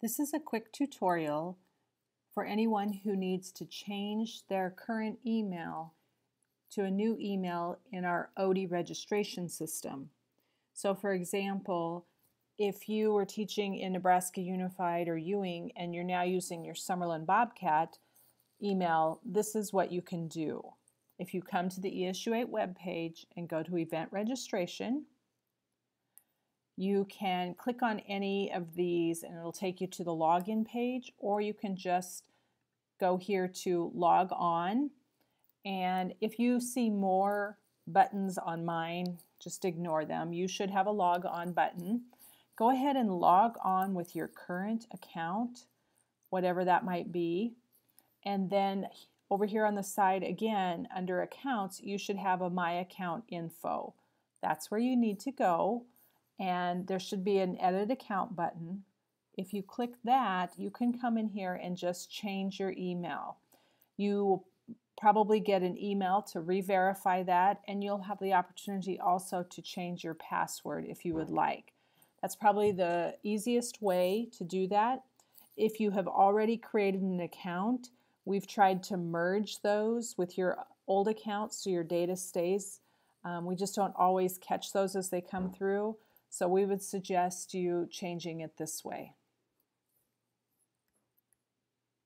This is a quick tutorial for anyone who needs to change their current email to a new email in our Odie registration system. So for example, if you were teaching in Nebraska Unified or Ewing and you're now using your Summerland Bobcat email, this is what you can do. If you come to the ESU 8 webpage and go to event registration, you can click on any of these and it'll take you to the login page or you can just go here to log on. And if you see more buttons on mine just ignore them. You should have a log on button. Go ahead and log on with your current account whatever that might be. And then over here on the side again under accounts you should have a my account info. That's where you need to go and there should be an edit account button. If you click that, you can come in here and just change your email. You will probably get an email to re-verify that and you'll have the opportunity also to change your password if you would like. That's probably the easiest way to do that. If you have already created an account, we've tried to merge those with your old account so your data stays. Um, we just don't always catch those as they come through. So we would suggest you changing it this way.